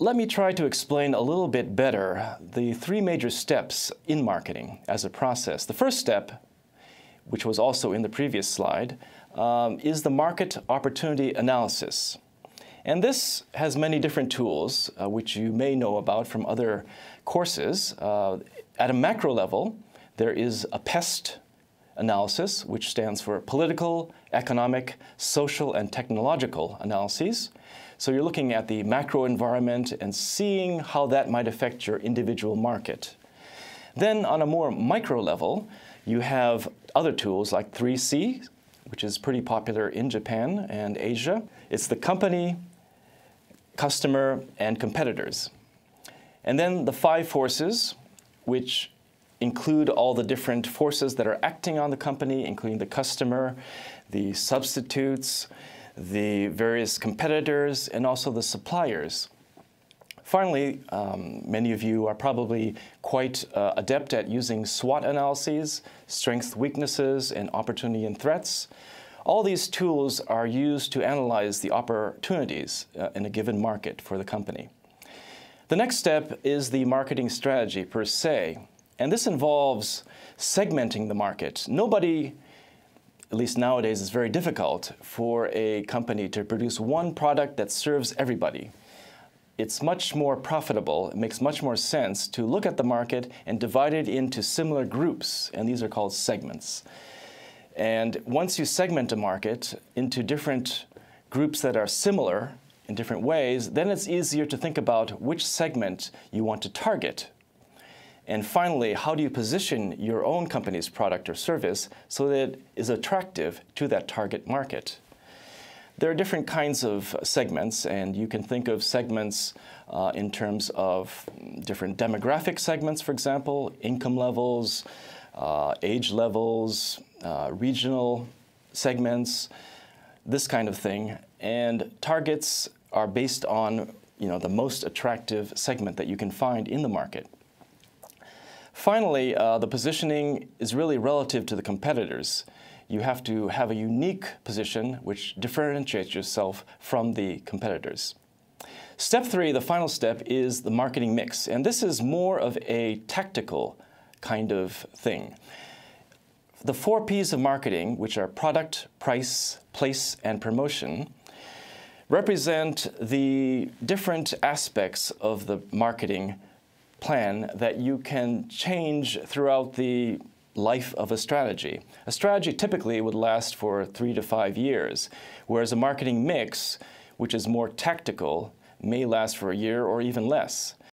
let me try to explain a little bit better the three major steps in marketing as a process. The first step, which was also in the previous slide, um, is the market opportunity analysis. And this has many different tools, uh, which you may know about from other courses. Uh, at a macro level, there is a PEST analysis, which stands for political, economic, social, and technological analyses. So you're looking at the macro environment and seeing how that might affect your individual market. Then on a more micro level, you have other tools like 3C, which is pretty popular in Japan and Asia. It's the company, customer, and competitors. And then the five forces, which include all the different forces that are acting on the company, including the customer, the substitutes, the various competitors, and also the suppliers. Finally, um, many of you are probably quite uh, adept at using SWOT analyses, strengths, weaknesses, and opportunity and threats. All these tools are used to analyze the opportunities uh, in a given market for the company. The next step is the marketing strategy per se, and this involves segmenting the market. Nobody, at least nowadays, is very difficult for a company to produce one product that serves everybody. It's much more profitable, it makes much more sense to look at the market and divide it into similar groups, and these are called segments. And once you segment a market into different groups that are similar in different ways, then it's easier to think about which segment you want to target. And finally, how do you position your own company's product or service so that it is attractive to that target market? There are different kinds of segments, and you can think of segments uh, in terms of different demographic segments, for example, income levels, uh, age levels, uh, regional segments, this kind of thing. And targets are based on you know, the most attractive segment that you can find in the market. Finally, uh, the positioning is really relative to the competitors. You have to have a unique position which differentiates yourself from the competitors. Step three, the final step, is the marketing mix. And this is more of a tactical kind of thing. The four P's of marketing, which are product, price, place, and promotion, represent the different aspects of the marketing plan that you can change throughout the life of a strategy. A strategy typically would last for three to five years, whereas a marketing mix, which is more tactical, may last for a year or even less.